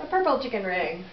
A purple chicken ring.